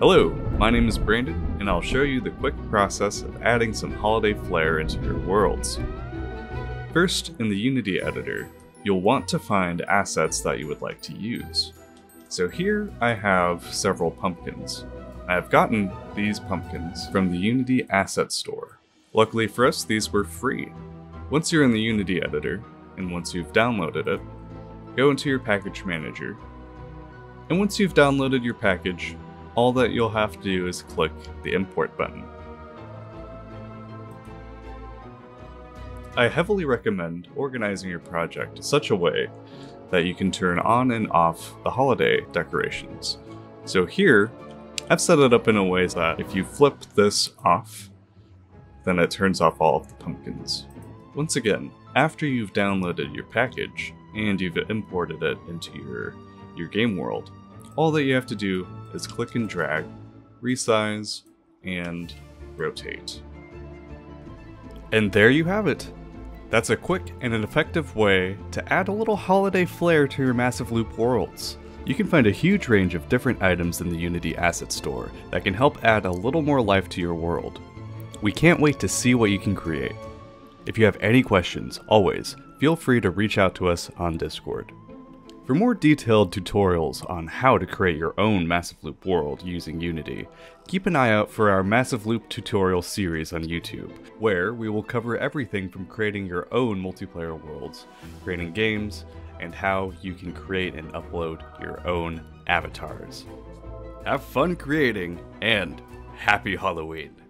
Hello, my name is Brandon, and I'll show you the quick process of adding some holiday flair into your worlds. First, in the Unity editor, you'll want to find assets that you would like to use. So here I have several pumpkins. I have gotten these pumpkins from the Unity Asset Store. Luckily for us, these were free. Once you're in the Unity editor, and once you've downloaded it, go into your package manager. And once you've downloaded your package, all that you'll have to do is click the import button. I heavily recommend organizing your project in such a way that you can turn on and off the holiday decorations. So here, I've set it up in a way that if you flip this off, then it turns off all of the pumpkins. Once again, after you've downloaded your package and you've imported it into your, your game world, all that you have to do is click and drag, resize, and rotate. And there you have it. That's a quick and an effective way to add a little holiday flair to your Massive Loop worlds. You can find a huge range of different items in the Unity Asset Store that can help add a little more life to your world. We can't wait to see what you can create. If you have any questions, always, feel free to reach out to us on Discord. For more detailed tutorials on how to create your own Massive Loop world using Unity, keep an eye out for our Massive Loop tutorial series on YouTube, where we will cover everything from creating your own multiplayer worlds, creating games, and how you can create and upload your own avatars. Have fun creating, and happy Halloween!